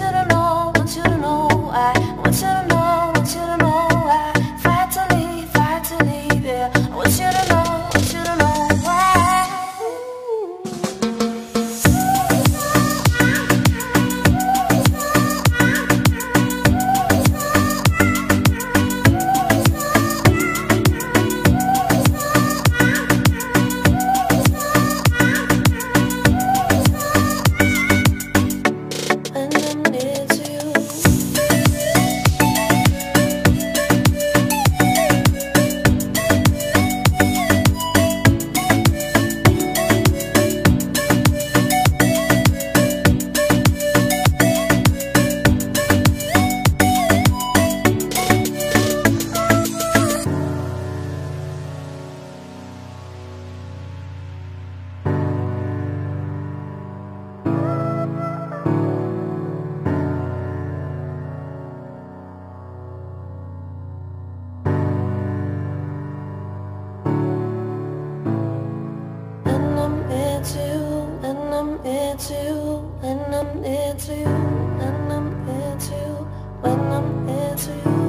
want you to know, I want you to know, I fight to leave, fight to leave, yeah. I want you to know. Into you, and I'm near to you, and I'm near to you, when I'm near to you,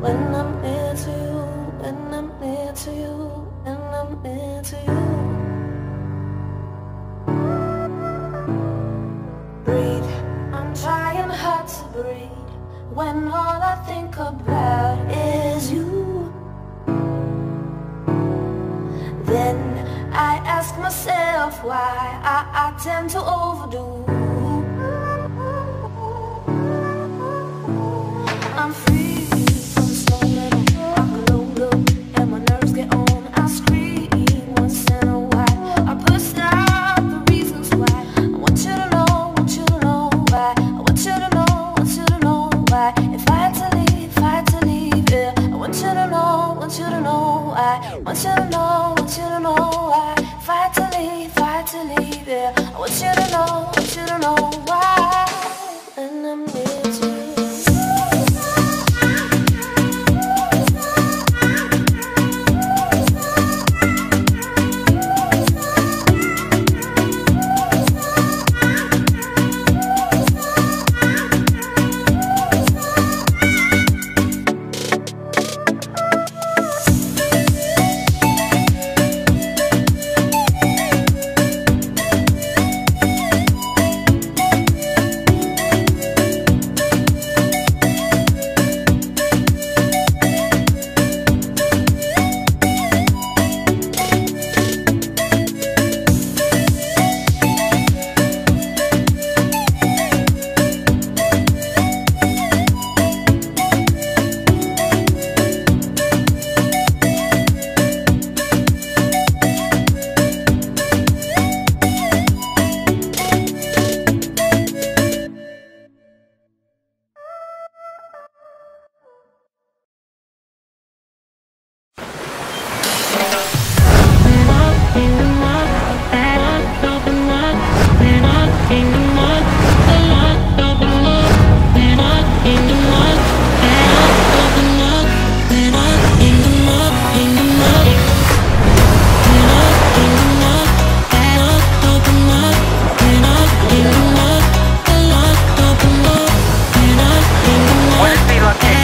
when I'm near to you, when I'm near to you, and I'm near to you. Breathe, I'm trying hard to breathe, when all I think about is you. Myself why I, I tend to overdo. I'm free from that I can load up, and my nerves get on. I scream once in a while. I bust out the reasons why. I want you to know, want you to know why. I want you to know, want you to know why. If I had to leave, if I had to leave, yeah. I want you to know, want you to know why. I want you to know, want you to know why. If I had to to leave it. I want you to know, I want you to know why. 이렇게